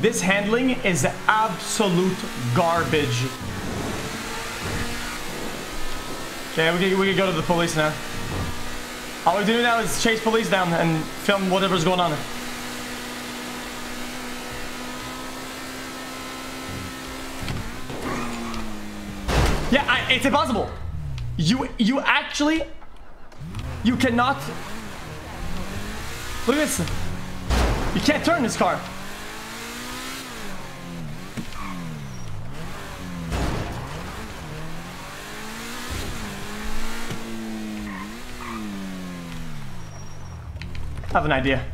This handling is absolute garbage. Okay, we can, we can go to the police now. All we do now is chase police down and film whatever's going on. Yeah, I, it's impossible. You you actually you cannot. Look at this. You can't turn this car. Have an idea.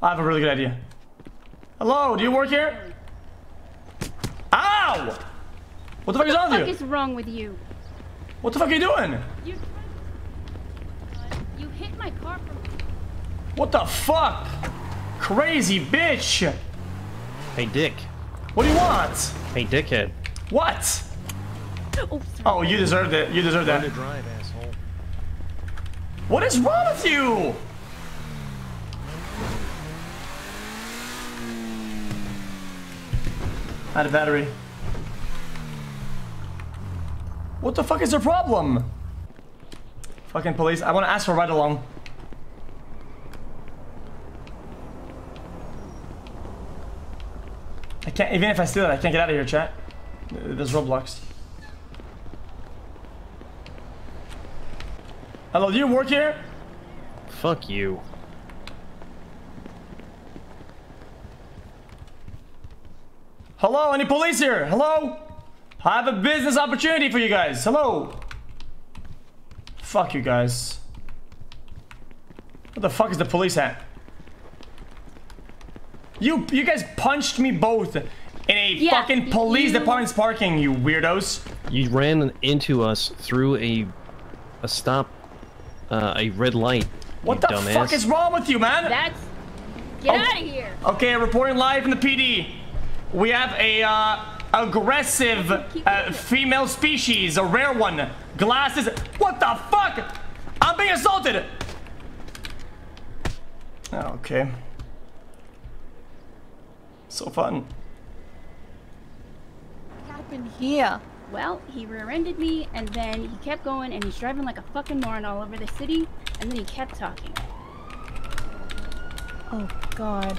I have a really good idea. Hello, do you work here? Ow! What the fuck is wrong What with the you? fuck is wrong with you? What the fuck are you doing? You you hit my car from. What the fuck? Crazy bitch! Hey, Dick. What do you want? Hey, dickhead. What? Oh, Oh, you deserved it. You deserved that. drive. What is wrong with you? Out of battery. What the fuck is your problem? Fucking police. I want to ask for a ride along. Can't, even if I steal it, I can't get out of here, chat. There's Roblox. Hello, do you work here? Fuck you. Hello, any police here? Hello? I have a business opportunity for you guys. Hello? Fuck you guys. What the fuck is the police at? You you guys punched me both in a Yeah, fucking police you- department's parking, you weirdos. You ran into us through a a stop, uh, a red light. What you the dumbass. fuck is wrong with you, man? That's. Get Oh. out of here. Okay, reporting live from the PD. We have a uh, aggressive uh, female species, a rare one. Glasses. What the fuck? I'm being assaulted. Okay. So fun. What happened here? Well, he rear-ended me, and then he kept going, and he's driving like a fucking moron all over the city, and then he kept talking. Oh God.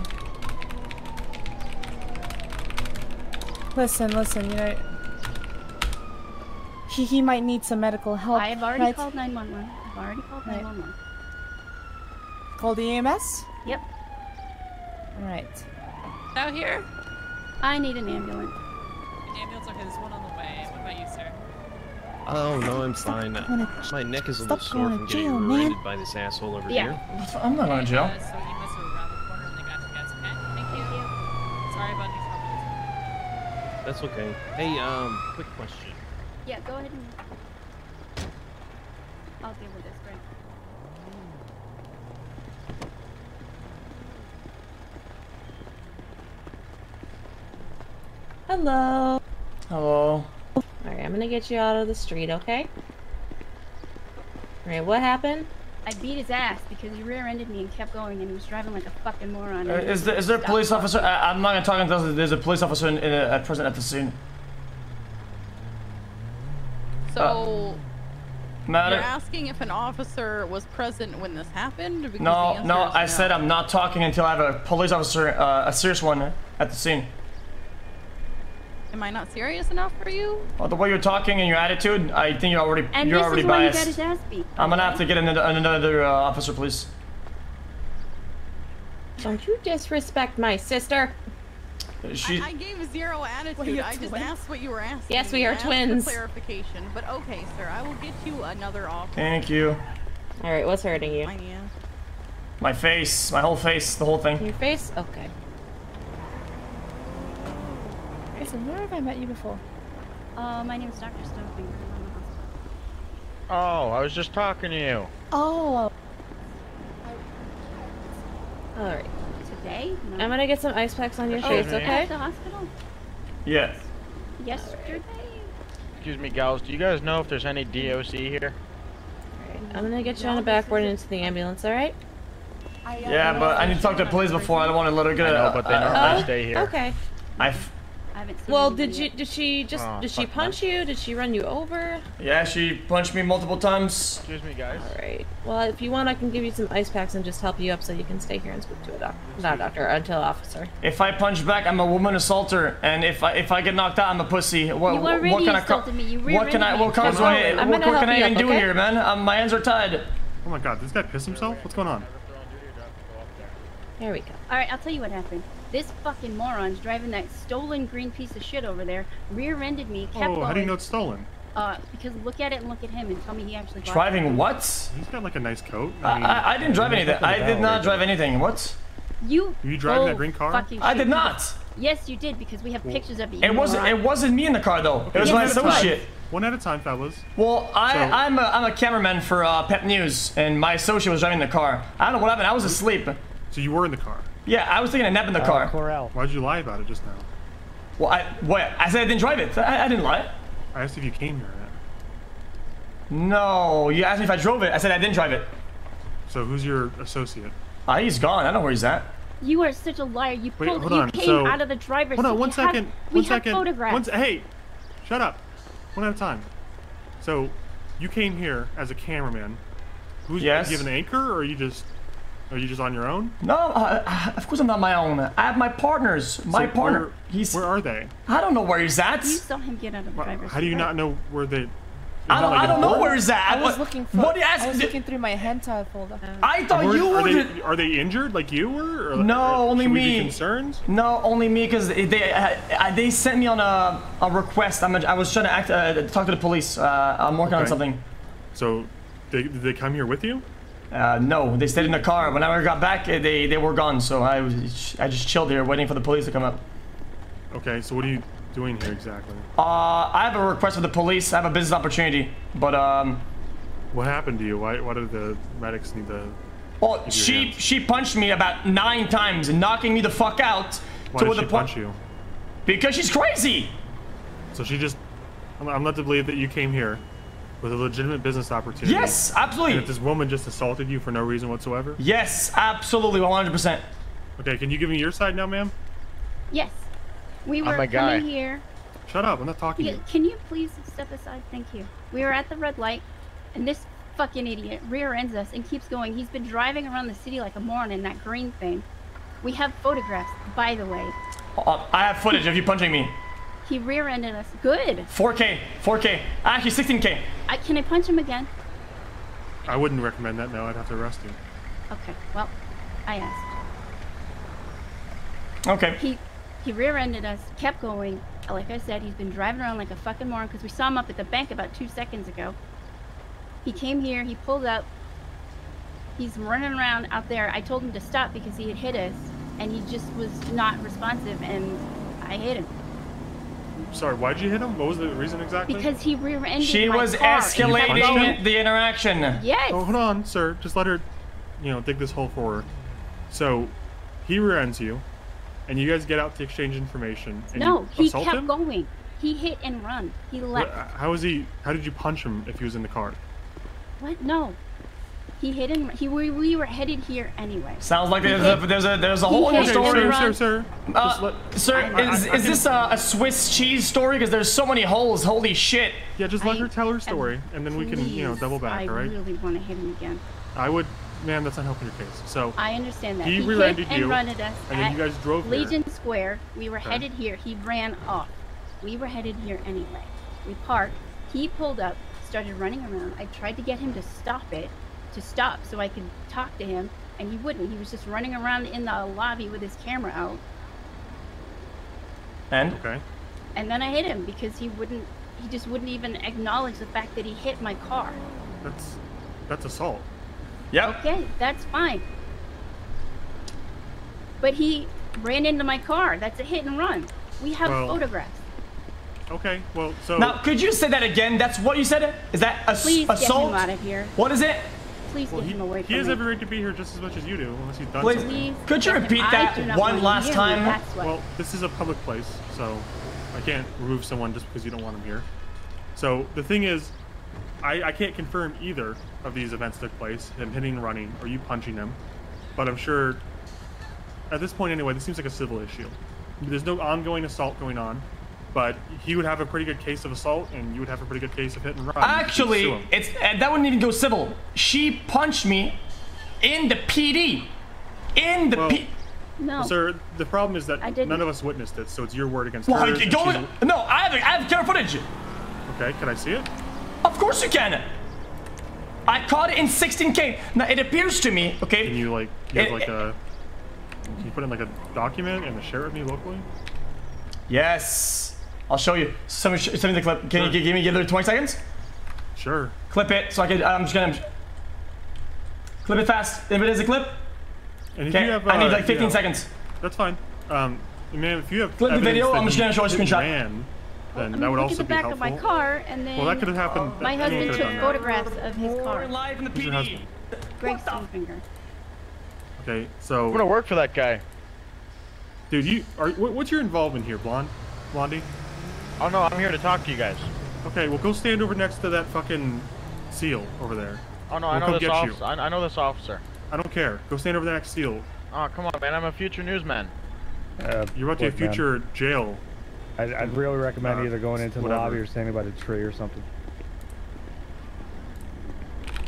Listen, listen, you know. He, he might need some medical help. I have already right? called 911. I've already called Right. 911. Called the EMS? Yep. Alright. Out here? I need an ambulance. The ambulance, okay, there's one on the way. What about you, sir? Oh no, I'm fine. going to- My neck is a little stop sore from to getting jail, man. rear-ended by this asshole over Yeah. here. I'm not going to jail. Uh, so you must have around the corner and they got you guys, okay? Thank you. Sorry about these troubles. That's okay. Hey, um, quick question. Yeah, go ahead and. I'll deal with this, Greg. Hello. Hello. Alright, I'm gonna get you out of the street, okay? Alright, what happened? I beat his ass because he rear-ended me and kept going, and he was driving like a fucking moron. Uh, is there, is there a police officer? I, I'm not going to talk until there's a police officer in, in, uh, present at the scene. So, Matter. you're asking if an officer was present when this happened? Because the No, answer no, I said I'm not talking until I have a police officer, uh, a serious one, at the scene. Am I not serious enough for you? Well, the way you're talking and your attitude, I think you're already And you're this already is why he got biased. his ass beat. I'm gonna have to get another, another uh, officer, please. Don't you disrespect my sister. She, I, I gave zero attitude. I just asked what you were asking. Yes, we I are asked for twins. clarification, but okay, sir. I will get you another officer. thank you. Alright, what's hurting you? Fine, yeah. My face, my whole face, the whole thing. Your face? Okay. Listen, where have I met you before? Uh, my name is Dr. Stonefinger. I'm in the hospital. Oh, I was just talking to you. Oh, Alright. Today? No. I'm gonna get some ice packs on your Oh, face, yeah. okay? At the hospital? Yes. Yesterday? Excuse me, gals. Do you guys know if there's any DOC here? I'm gonna get you on a backboard and into the ambulance, alright? Yeah, but I need to talk to the police before. I don't want to let her get I a. know, but they uh, normally Oh, stay here. Okay. I f- I haven't seen Well, did you yet. did she just Oh, did she fuck, punch you? Did she run you over? yeah, she punched me multiple times. Excuse me, guys. Alright. Well, if you want, I can give you some ice packs and just help you up so you can stay here and speak to a doctor. Not a doctor, until officer. If I punch back, I'm a woman assaulter, and if I if I get knocked out, I'm a pussy. What, You already what can I? me. You what can I? What me. comes? What, I'm what, what can I even up, do okay? here, man? Um, my hands are tied. Oh my god, this guy pissed himself? What's going on? Here we go. All right, I'll tell you what happened. This fucking moron's driving that stolen green piece of shit over there, rear-ended me, kept Oh, going. how do you know it's stolen? Uh, because look at it and look at him and tell me he actually bought it. Driving what? He's got like a nice coat. I, I mean, I, I didn't drive anything. I did not drive anything. What? You. Were you driving that green car? I did not. Yes, you did because we have pictures of you. It wasn't. moron. It wasn't me in the car though. It was my associate. one at a time, fellas. Well, I, So- I'm a, I'm a cameraman for uh, Pep News, and my associate was driving the car. I don't know what happened. I was asleep. So you were in the car. Yeah, I was taking a nap in the car. Why'd you lie about it just now? Well, I what? I said I didn't drive it. I, I didn't lie. I asked if you came here. Yet. No, you asked me if I drove it. I said I didn't drive it. So who's your associate? Ah, he's gone. I don't know where he's at. You are such a liar. You Wait, pulled. hold you on, came so- out of the driver's Hold on, seat. one We have- second. we One have second. photographs. One hey, shut up. One at a time. So, you came here as a cameraman. Who's Yes. Do you have an anchor, or are you just are you just on your own? No, uh, of course I'm not my own. I have my partners. My So partner. Where, he's. where are they? I don't know where he's at. You saw him get out of the Wha- driver's How do you seat, not know where they? I don't. I don't know where he's at. I was looking for. What are you asking? I was looking through my hentai folder. I thought Were, you are, were. they, are they injured like you were? Or, No, or only should we me. Be concerned? No, only me because they uh, they sent me on a, a request. I'm a, I was trying to act, uh, talk to the police. Uh, I'm working on something. So, they, did they come here with you? Uh, no, they stayed in the car. When I got back, uh, they they were gone. So I was I just chilled here waiting for the police to come up. Okay, so what are you doing here exactly? Uh, I have a request for the police. I have a business opportunity, but um, What happened to you? Why, why did the medics need to? well, she hands. she punched me about nine times, knocking me the fuck out. Why to did the she punch you? Because she's crazy. So she just. I'm, I'm led to believe that you came here with a legitimate business opportunity. Yes, And absolutely. that this woman just assaulted you for no reason whatsoever. Yes, absolutely, 100%. Okay, can you give me your side now, ma'am? Yes. We were my coming guy. here. Shut up! I'm not talking to you. can you please step aside? Thank you. We were at the red light, and this fucking idiot rear ends us and keeps going. He's been driving around the city like a moron in that green thing. We have photographs, by the way. Uh, I have footage of you punching me. He rear ended us. Good. 4K, 4K, actually 16K. I, can I punch him again? I wouldn't recommend that. No, I'd have to arrest you. Okay. Well, I asked. Okay. He he rear ended us, kept going. Like I said, he's been driving around like a fucking moron because we saw him up at the bank about two seconds ago. He came here, he pulled up. He's running around out there. I told him to stop because he had hit us, and he just was not responsive, and I hit him Sorry, why'd you hit him? What was the reason exactly? because he rear ended She my was car and he escalating the interaction. Yes. Oh, hold on, sir. Just let her, you know, dig this hole for her. So, he rear ends you, and you guys get out to exchange information. And no, he kept him? going. He hit and run. He left. How was he? How did you punch him if he was in the car? What? No. He hit and he we, we were headed here anyway. Sounds like there's a there's a there's a he whole hit other story. sir, sir, sir. Uh, let- sir, I- I- is, I is can- this a, a Swiss cheese story? Because there's so many holes. Holy shit. Yeah, just let I her tell her am- story, and then we can, you know, double back. I all right? really want to hit him again. I would, man. That's not helping your case. So, I understand that. He He, rear-ended hit and you, run at us and then you guys drove here. Legion Square. We were Okay. headed here. He ran off. We were headed here anyway. We parked. He pulled up, started running around. I tried to get him to stop it, to stop so I could talk to him, and he wouldn't. He was just running around in the lobby with his camera out. And okay. And then I hit him because he wouldn't. He just wouldn't even acknowledge the fact that he hit my car. That's that's assault. yep. Okay, that's fine. But he ran into my car. That's a hit and run. We have Well- photographs. Okay. Well, so Now, could you say that again? That's what you said? Is that ass- Please assault? get him out of here. What is it? Please well, get he, him away he has me. every right to be here just as much as you do, unless he's done Please. something. Please Could you get him- repeat that one last time? Well, this is a public place, so I can't remove someone just because you don't want him here. So the thing is, I, I can't confirm either of these events took place, him hitting and running, or you punching him. But I'm sure, at this point anyway, this seems like a civil issue. There's no ongoing assault going on, but he would have a pretty good case of assault, and you would have a pretty good case of hit and run. You could sue Actually, it's uh, that wouldn't even go civil. She punched me in the PD. In the Well, P. No. Sir, the problem is that none of us witnessed it, so it's your word against Well, hers. and go, no, I have, I have camera footage. Okay, can I see it? Of course you can. I caught it in 16K. Now it appears to me, okay? Can okay. you like, you have It- like a, can you put in like a document and share it with me locally? Yes, I'll show you. Send me, send me the clip. Can you Sure. gi- give me give it 20 seconds? Sure. Clip it so I can. I'm just gonna clip it fast. If it is a clip, And okay. you have, I need uh, like 15 you know, seconds. That's fine. Um, man, if you have Clip the video, I'm just gonna show a screenshot. Ran, then I mean, that would look also at the be back helpful. of my car, and then Well, that could have happened. my that- husband took done that. photographs of his car. live in the Who's your PD. husband? Greg Stonefinger. Okay, I'm gonna work for that guy. dude, you are. What, what's your involvement here, blonde, blondie? Oh no, I'm here to talk to you guys. Okay, well go stand over next to that fucking seal over there. Oh no, We'll I know this officer. I, I know this officer. I don't care. Go stand over the next seal. Oh come on, man. I'm a future newsman. Uh, You're about to look, a man, future jail. I'd, I'd really recommend Uh, either going into the whatever. lobby or standing by the tree or something.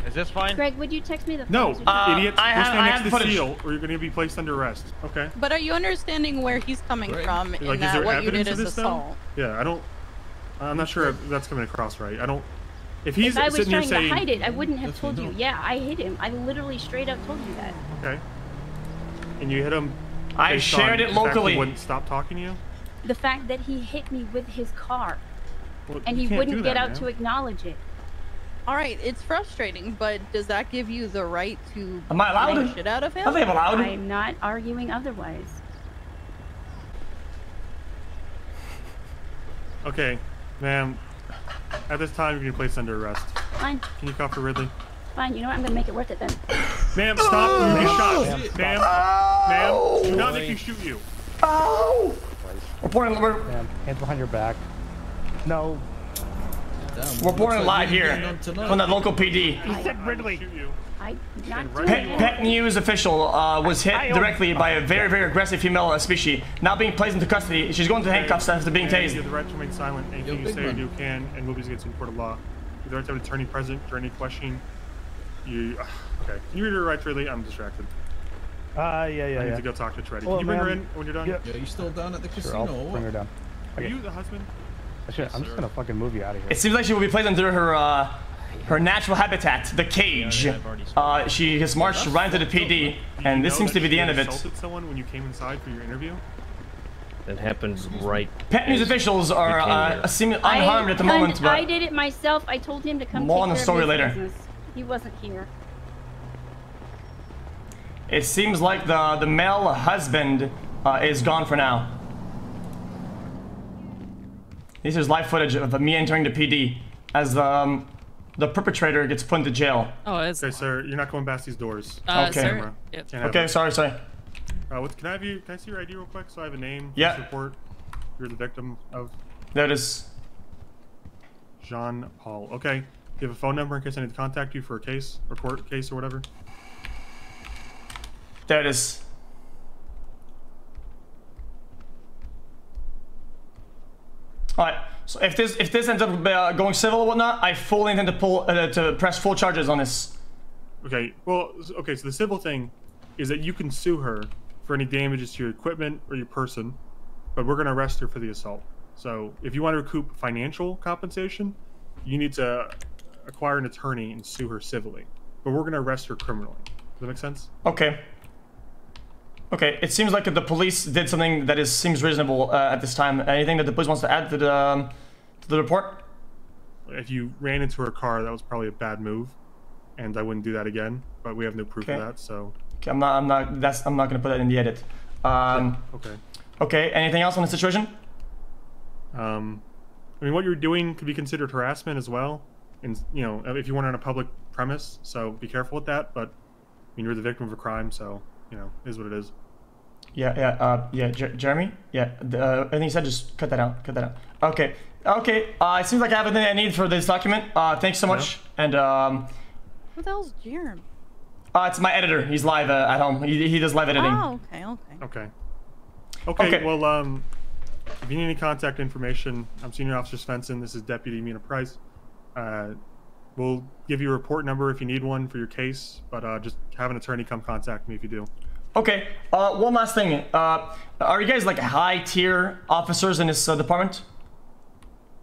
Is this fine? Greg, would you text me the No, photos? Uh, idiot. I go have- stand I next have to the footage. seal, or you're going to be placed under arrest. Okay. But are you understanding where he's coming from in Like, is that there what you evidence did of is this though? assault? Yeah, I don't. I'm not sure if that's coming across right. I don't. If he's if I was sitting here trying saying, to hide it, I wouldn't have told you. Yeah, I hit him. I literally straight up told you that. okay, and you hit him, I shared it the fact he locally. wouldn't stop talking to you. The fact that he hit me with his car Well, and he wouldn't do get out man. to acknowledge it. All right, it's frustrating, but does that give you the right to Am I allowed beat to- shit out of him? I think I'm allowed. I'm not arguing otherwise. Okay, ma'am. At this time, you're going to be placed under arrest. Fine, Can you call for Ridley? fine. You know what? I'm gonna make it worth it then. Ma'am, stop! Oh! You're gonna get shot. Ma'am, Ma'am, stop. ma'am, oh! do not make me shoot you. Oh! We're pouring, we're, Man, hands behind your back. No. We're pouring live here from the local PD. He said Ridley. Shoot you. I'm not Right. doing Pet. Pet News official uh, was hit directly by a very, very aggressive female uh, species. Now being placed into custody. She's going to handcuffs after being And You have the right to remain silent. Anything you say or do can and will be against the court of law. You have the right to have an attorney present during any questioning. You okay? Can you read her rights, Ridley? I'm distracted. Uh, yeah, yeah, I need yeah. to go talk to Treddy. Well, Can you bring her in when you're done? yeah. Yeah, you still down at the Sure, casino I'll bring her what? down. Are you the husband? I should, I'm just gonna fucking move you out of here. It seems like she will be placed under her uh, her natural habitat, the cage. Uh, she has marched right into the PD, and this seems to be the end of it. Assaulted someone when you came inside for your interview. That happened right. Pet News officials are we came uh, here. seem I- unharmed at the and moment, I did it myself. I told him to come More take on the care story later. business. He wasn't here. it seems like the the male husband uh, is gone for now. This is live footage of me entering the PD as um, the perpetrator gets put into jail. Oh, it's Okay, sir, you're not going past these doors. uh, okay. sir. Camera. Yep. Okay, it. sorry, sorry. Uh, what, can I have you? Can I see your ID real quick so I have a name? Yeah. Report. You're the victim of There it is. Jean Paul. Okay. Do you have a phone number in case I need to contact you for a case or court case or whatever? There it is. All right. So if this if this ends up uh, going civil or whatnot, I fully intend to pull uh, to press full charges on this. Okay. Well, okay. So the civil thing is that you can sue her for any damages to your equipment or your person, but we're going to arrest her for the assault. So if you want to recoup financial compensation, you need to acquire an attorney and sue her civilly. But we're going to arrest her criminally. Does that make sense? Okay. Okay. It seems like the police did something that is seems reasonable uh, at this time. Anything that the police wants to add to the um, to the report? If you ran into her car, that was probably a bad move, and I wouldn't do that again. But we have no proof Okay. of that, so Okay, I'm not. I'm not. That's. I'm not gonna put that in the edit. Um. okay. Okay. Anything else on the situation? Um, I mean, what you're doing could be considered harassment as well, and you know, if you weren't on a public premise. So be careful with that. But I mean, you're the victim of a crime, so you know, is what it is. Yeah, yeah, uh, yeah, Jer- Jeremy? Yeah, the, uh, anything you said, just cut that out, cut that out. Okay, okay, uh, it seems like I have everything I need for this document. Uh, thanks so much. And, um, Who the hell's Jerem? uh, it's my editor. He's live uh, at home. He, he does live editing. Oh, okay, okay. Okay. Okay, Okay. well, um, if you need any contact information, I'm Senior Officer Svensson. This is Deputy Mina Price. Uh, we'll give you a report number if you need one for your case, but uh, just have an attorney come contact me if you do. Okay, uh, one last thing. Uh, are you guys like high tier officers in this uh, department?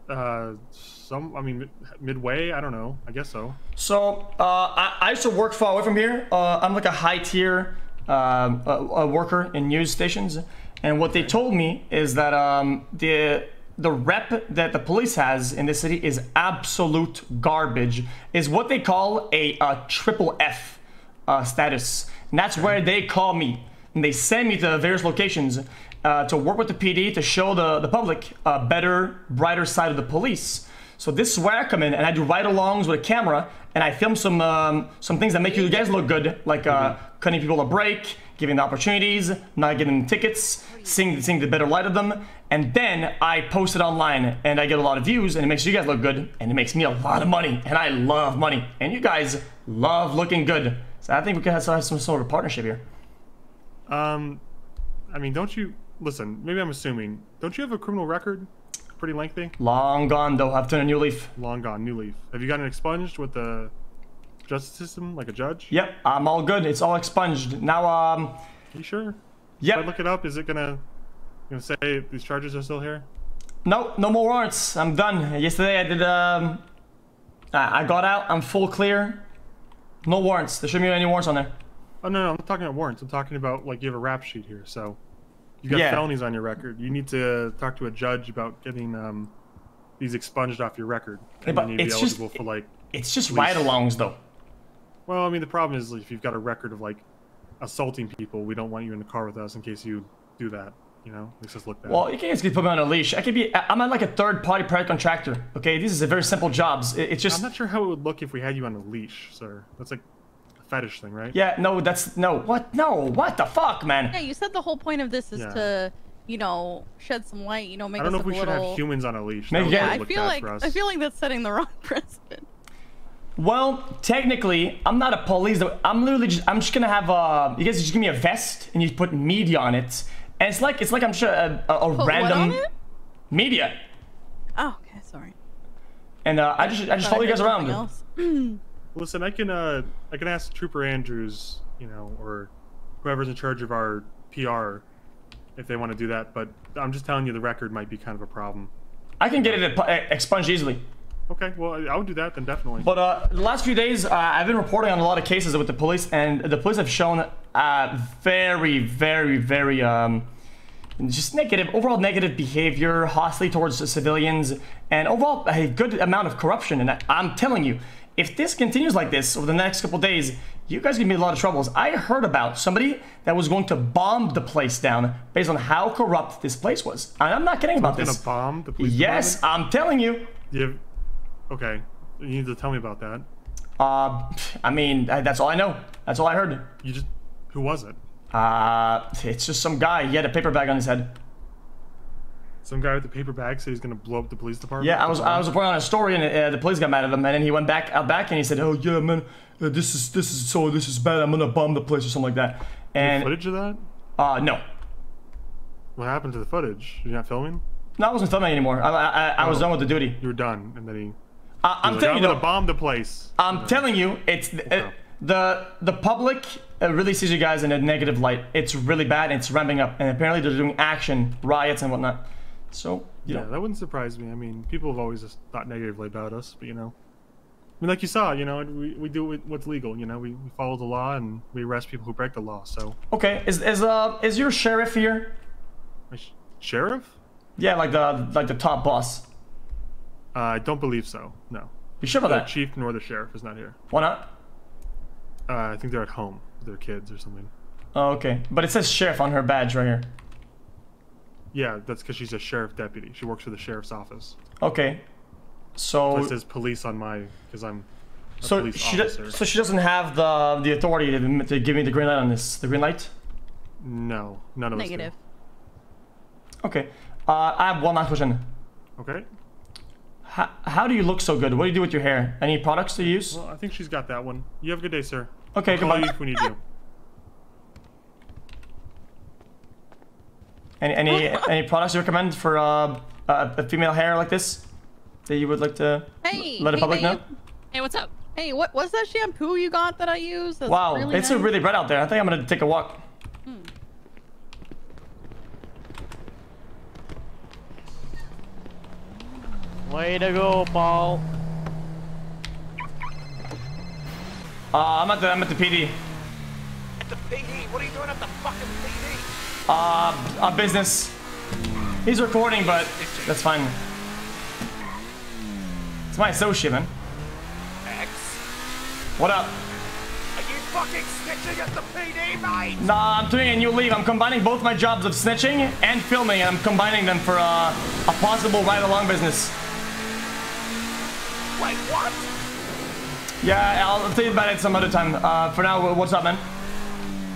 Uh, some, I mean, midway, I don't know. I guess so. So, uh, I, I used to work far away from here. Uh, I'm like a high tier um, a, a worker in news stations, and what they told me is that um, the the rep that the police has in this city is absolute garbage. Is what they call a, a triple F uh, status, and that's where they call me, and they send me to various locations uh, to work with the PD to show the the public a better, brighter side of the police. So this is where I come in and I do ride-alongs with a camera and I film some um, some things that make you guys look good, like uh, cutting people a break, giving them opportunities, not giving them tickets, seeing seeing the better light of them, and then I post it online and I get a lot of views and it makes you guys look good and it makes me a lot of money and I love money. And you guys love looking good. So I think we could have some, some sort of partnership here. Um, I mean, don't you listen? Maybe I'm assuming. Don't you have a criminal record? Pretty lengthy. Long gone though. I've turned a new leaf. Long gone, new leaf. Have you gotten expunged with the justice system, like a judge? Yep, I'm all good. It's all expunged. Now, um, You sure? If I look it up, is it gonna gonna say these charges are still here? No, no more warrants. I'm done. Yesterday I did, um, I I got out. I'm full clear. No warrants. There shouldn't be any warrants on there. Oh no, no, I'm not talking about warrants. I'm talking about like you have a rap sheet here, so you got Yeah. felonies on your record. You need to talk to a judge about getting um these expunged off your record, and but you'd be it's just- for like. It's just ride-alongs though. Well, I mean, the problem is if you've got a record of like assaulting people, we don't want you in the car with us in case you do that. You know, makes us look bad. Well, you can't just put me on a leash. I could be. I- I'm not like a third-party private contractor. Okay, this is a very simple jobs. It- It's just. I'm not sure how it would look if we had you on a leash, sir. That's like a fetish thing, right? Yeah. No. That's no. What? No. What the fuck, man? Yeah, you said the whole point of this is Yeah. to, you know, shed some light. You know, make I don't know if we a should have humans on a leash. Maybe yeah, Yeah, I look feel bad like. I feel like that's setting the wrong precedent. Well, technically, I'm not a police. I'm literally just. I'm just gonna have uh You guys just give me a vest and you put media on it, and it's like it's like I'm sure a, a, a Put random media, Oh, okay, sorry. and uh, I just I just Thought follow you guys around. else. Listen, I can uh I can ask Trooper Andrews, you know, or whoever's in charge of our PR if they want to do that, but I'm just telling you the record might be kind of a problem. I can get it uh, expunged easily. Okay, well I would do that then definitely. But uh, the last few days, uh, I've been reporting on a lot of cases with the police, and the police have shown uh, very, very, very um, just negative, overall negative behavior, hostility towards the civilians, and overall a good amount of corruption. And I, I'm telling you, if this continues like this over the next couple days, you guys are gonna be in a lot of troubles. I heard about somebody that was going to bomb the place down based on how corrupt this place was. And I'm not kidding about this. gonna bomb the police Yes, department? I'm telling you. You okay, you need to tell me about that. Uh, I mean, that's all I know. That's all I heard. You just who was it? Uh, it's just some guy. He had a paper bag on his head. Some guy with the paper bag said he's gonna blow up the police department. Yeah, I was I was reporting on a story, and uh, the police got mad at him, and then he went back out back, and he said, "Oh yeah, man, uh, this is this is so this is bad. I'm gonna bomb the place or something like that." And footage of that. uh, no, What happened to the footage? You're not filming. no, I wasn't filming anymore. I I, I was Oh. done with the duty. You were done, and then he. Uh, I'm He's like, telling I'm you, gonna bomb the place. I'm telling you, it's uh, the the public uh, really sees you guys in a negative light. It's really bad. And it's ramping up, and apparently they're doing action, riots, and whatnot. So you Yeah, know, that wouldn't surprise me. I mean, people have always just thought negatively about us, but you know, I mean, like you saw, you know, we, we do what's legal. You know, we, we follow the law and we arrest people who break the law. So, okay, is is uh is your sheriff here? My sh- sheriff? Yeah, like the like the top boss. Uh, I don't believe so. No, You sure about the that? chief nor the sheriff is not here. Why not? Uh, I think they're at home with their kids or something. Oh, okay. But it says sheriff on her badge right here. Yeah, that's because she's a sheriff deputy. She works for the sheriff's office. Okay. So It says police on my because I'm a so police she does, officer. so she doesn't have the the authority to, to give me the green light on this. The green light. No, none of Negative. Okay. Uh, I have one last question. Okay. How, how do you look so good? What do you do with your hair? Any products to use? Well, I think she's got that one. You have a good day, sir. Okay, I'll call you if we need you. Any any any products you recommend for uh, a, a female hair like this that you would like to Hey, let the hey, public know? Hey, what's up? Hey, what what's that shampoo you got that I use? That's Wow, really it's nice? really bright out there. I think I'm gonna take a walk. Way to go, Paul. Uh, I'm at the I'm at the PD. At The PD? What are you doing at the fucking PD? Uh, a business. He's recording, but that's fine. It's my associate, man. X? What up? Are you fucking snitching at the PD, mate? Nah, I'm doing a new leave. I'm combining both my jobs of snitching and filming, and I'm combining them for uh, a possible ride-along business. Wait, what? Yeah, I'll tell you about it some other time. Uh, for now, what's up, man?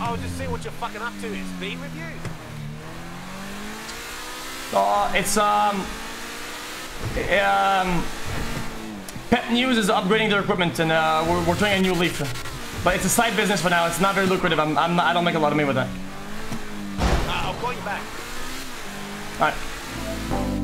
I was just seeing what you're fucking up to. It's been with you. Uh, it's um, um, Pet News is upgrading their equipment, and uh, we're, we're doing a new leaf. But it's a side business for now. It's not very lucrative. I'm, I'm not, I don't make a lot of money with that. Uh, I'll call you back. All right.